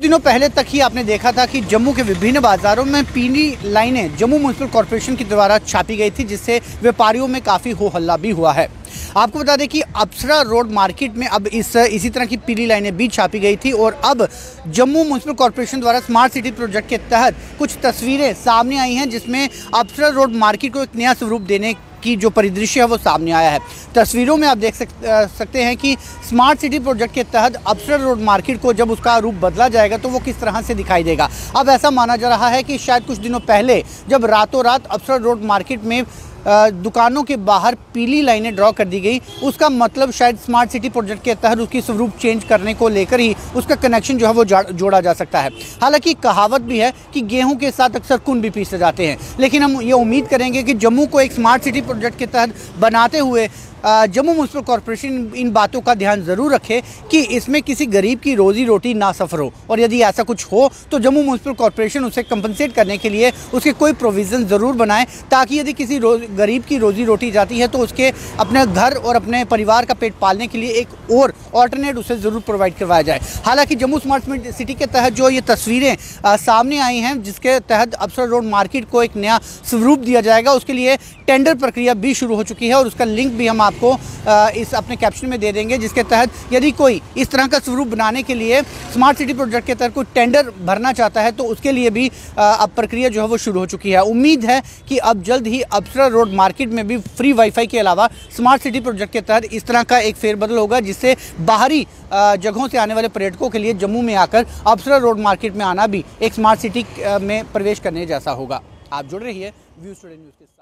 दिनों पहले तक ही आपने देखा था कि जम्मू के विभिन्न बाजारों में पीली लाइनें जम्मू म्यूनसिपल कॉरपोरेशन के द्वारा छापी गई थी, जिससे व्यापारियों में काफ़ी हो हल्ला भी हुआ है। आपको बता दें कि अप्सरा रोड मार्केट में अब इस, इसी तरह की पीली लाइनें भी छापी गई थी और अब जम्मू म्यूनसिपल कॉरपोरेशन द्वारा स्मार्ट सिटी प्रोजेक्ट के तहत कुछ तस्वीरें सामने आई हैं, जिसमें अप्सरा रोड मार्केट को एक नया स्वरूप देने की जो परिदृश्य है वो सामने आया है। तस्वीरों में आप देख सक, सकते हैं कि स्मार्ट सिटी प्रोजेक्ट के तहत अफसर रोड मार्केट को जब उसका रूप बदला जाएगा तो वो किस तरह से दिखाई देगा। अब ऐसा माना जा रहा है कि शायद कुछ दिनों पहले जब रातों रात अफसर रोड मार्केट में दुकानों के बाहर पीली लाइनें ड्रॉ कर दी गई। उसका मतलब शायद स्मार्ट सिटी प्रोजेक्ट के तहत उसकी स्वरूप चेंज करने को लेकर ही उसका कनेक्शन जो है वो जोड़ा जा सकता है। हालाँकि कहावत भी है कि गेहूँ के साथ अक्सर कुन भी पीसे जाते हैं। लेकिन हम ये उम्मीद करेंगे कि जम्मू को एक स्मार्ट सिटी प्रोजेक्ट के तहत बनाते हुए जम्मू म्यूनसिपल कॉरपोरेशन इन बातों का ध्यान ज़रूर रखे कि इसमें किसी गरीब की रोज़ी रोटी ना सफ़र हो। और यदि ऐसा कुछ हो तो जम्मू म्यूनसिपल कॉरपोरेशन उसे कंपनसेट करने के लिए उसके कोई प्रोविज़न ज़रूर बनाए, ताकि यदि किसी गरीब की रोज़ी रोटी जाती है तो उसके अपने घर और अपने परिवार का पेट पालने के लिए एक और ऑल्टरनेट उसे ज़रूर प्रोवाइड करवाया जाए। हालाँकि जम्मू स्मार्ट सिटी के तहत जो ये तस्वीरें सामने आई हैं, जिसके तहत अफसर रोड मार्केट को एक नया स्वरूप दिया जाएगा, उसके लिए टेंडर प्रक्रिया भी शुरू हो चुकी है, और उसका लिंक भी हम आपको इस अपने कैप्शन में दे देंगे, जिसके तहत यदि कोई इस तरह का स्वरूप बनाने के लिए स्मार्ट सिटी प्रोजेक्ट के तहत कोई टेंडर भरना चाहता है तो उसके लिए भी अब प्रक्रिया जो है वो शुरू हो चुकी है। उम्मीद है कि अब जल्द ही अप्सरा रोड मार्केट में भी फ्री वाईफाई के अलावा स्मार्ट सिटी प्रोजेक्ट के तहत इस तरह का एक फेरबदल होगा, जिससे बाहरी जगहों से आने वाले पर्यटकों के लिए जम्मू में आकर अप्सरा रोड मार्केट में आना भी एक स्मार्ट सिटी में प्रवेश करने जैसा होगा। आप जुड़ रही है व्यू स्टूडेंट न्यूज़ के साथ।